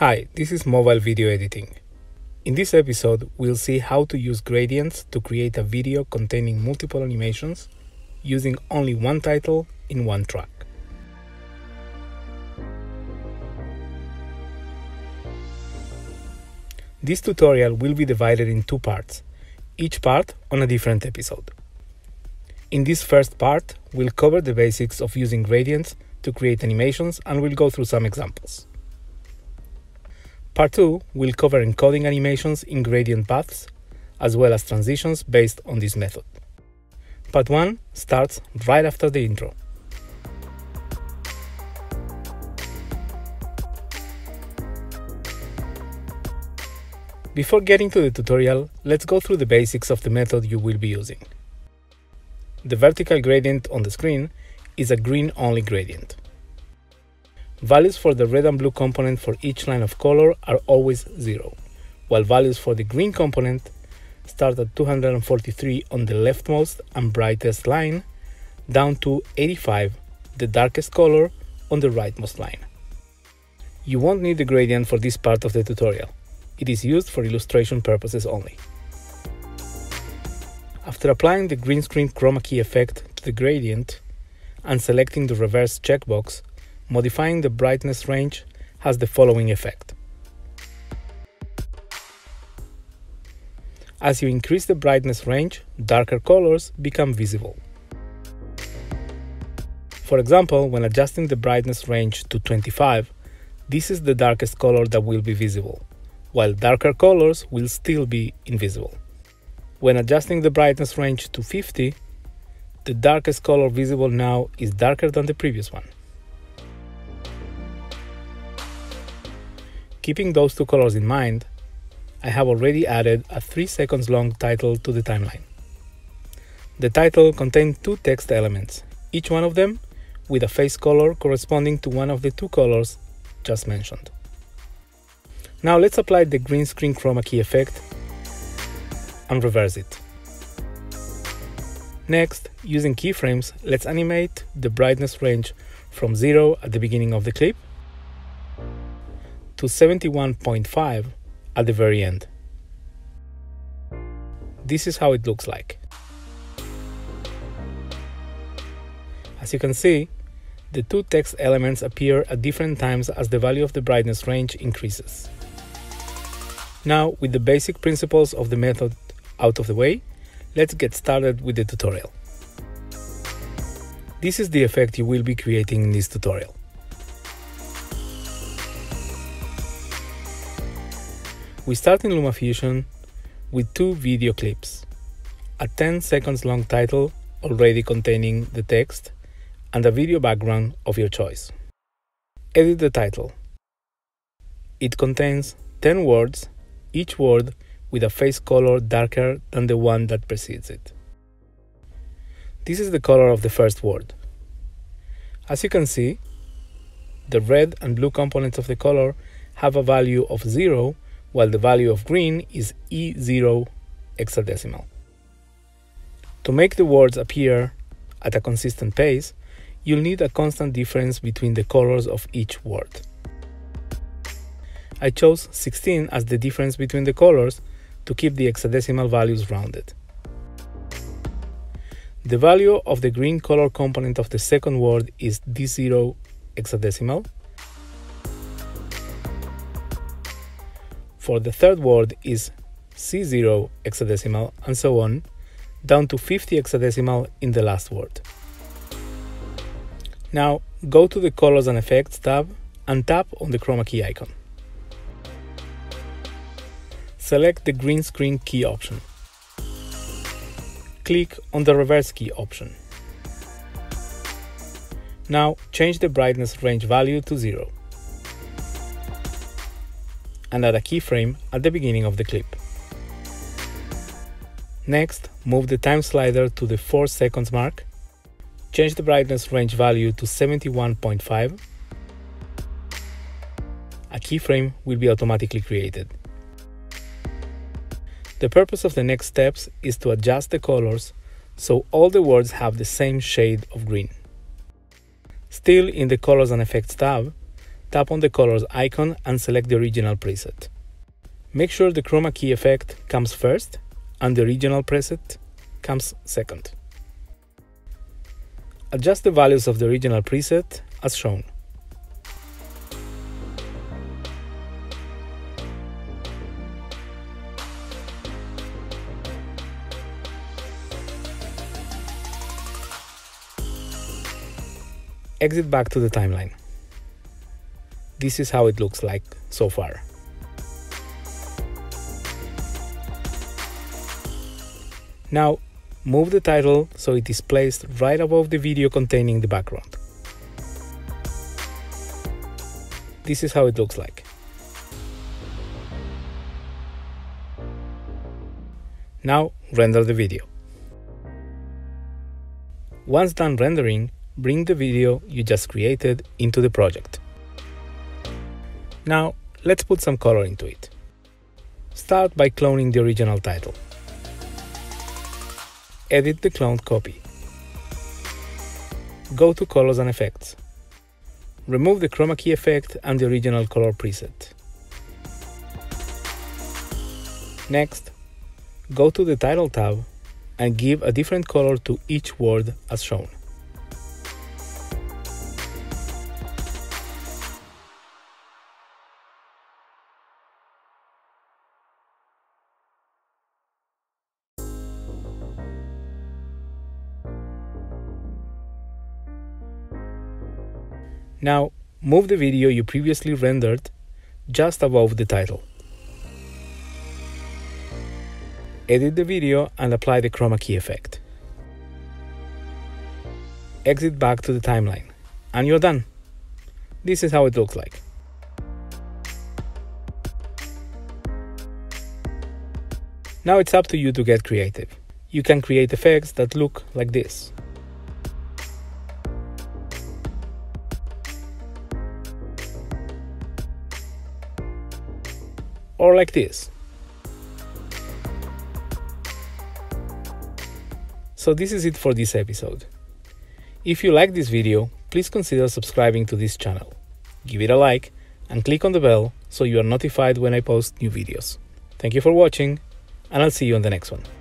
Hi, this is Mobile Video Editing. In this episode, we'll see how to use gradients to create a video containing multiple animations using only one title in one track. This tutorial will be divided in two parts, each part on a different episode. In this first part, we'll cover the basics of using gradients to create animations and we'll go through some examples. Part 2 will cover encoding animations in gradient paths, as well as transitions based on this method. Part 1 starts right after the intro. Before getting to the tutorial, let's go through the basics of the method you will be using. The vertical gradient on the screen is a green-only gradient. Values for the red and blue component for each line of color are always 0, while values for the green component start at 243 on the leftmost and brightest line, down to 85, the darkest color, on the rightmost line. You won't need the gradient for this part of the tutorial. It is used for illustration purposes only. After applying the green screen chroma key effect to the gradient and selecting the reverse checkbox, modifying the brightness range has the following effect. As you increase the brightness range, darker colors become visible. For example, when adjusting the brightness range to 25, this is the darkest color that will be visible while darker colors will still be invisible. When adjusting the brightness range to 50, the darkest color visible now is darker than the previous one. Keeping those two colors in mind, I have already added a 3 seconds long title to the timeline. The title contains two text elements, each one of them with a face color corresponding to one of the two colors just mentioned. Now let's apply the green screen chroma key effect and reverse it. Next, using keyframes, let's animate the brightness range from 0 at the beginning of the clip to 71.5 at the very end. This is how it looks like. As you can see, the two text elements appear at different times as the value of the brightness range increases. Now, with the basic principles of the method out of the way, let's get started with the tutorial. This is the effect you will be creating in this tutorial. We start in LumaFusion with two video clips, a 10 seconds long title already containing the text, and a video background of your choice. Edit the title. It contains 10 words each word with a face color darker than the one that precedes it. This is the color of the first word. As you can see, the red and blue components of the color have a value of 0, while the value of green is E0 hexadecimal. To make the words appear at a consistent pace, you'll need a constant difference between the colors of each word. I chose 16 as the difference between the colors to keep the hexadecimal values rounded. The value of the green color component of the second word is D0 hexadecimal. For the third word is C0 hexadecimal and so on, down to 50 hexadecimal in the last word. Now go to the Colors and Effects tab and tap on the chroma key icon select the green screen key option. Click on the reverse key option. Now change the brightness range value to 0 and add a keyframe at the beginning of the clip. Next, move the time slider to the 4 seconds mark, change the brightness range value to 71.5. A keyframe will be automatically created. The purpose of the next steps is to adjust the colors so all the words have the same shade of green. Still in the Colors and Effects tab, tap on the colors icon and select the original preset. Make sure the chroma key effect comes first and the original preset comes second. Adjust the values of the original preset as shown. Exit back to the timeline. This is how it looks like so far. Now, move the title so it is placed right above the video containing the background. This is how it looks like. Now, render the video. Once done rendering, bring the video you just created into the project. Now, let's put some color into it. Start by cloning the original title edit the cloned copy. Go to Colors and Effects. Remove the chroma key effect and the original color preset. Next, go to the Title tab and give a different color to each word as shown. Now, move the video you previously rendered just above the title. Edit the video and apply the chroma key effect. Exit back to the timeline, and you're done. This is how it looks like. Now it's up to you to get creative. You can create effects that look like this. Or like this. So this is it for this episode. If you like this video, please consider subscribing to this channel. Give it a like and click on the bell so you are notified when I post new videos. Thank you for watching and I'll see you on the next one.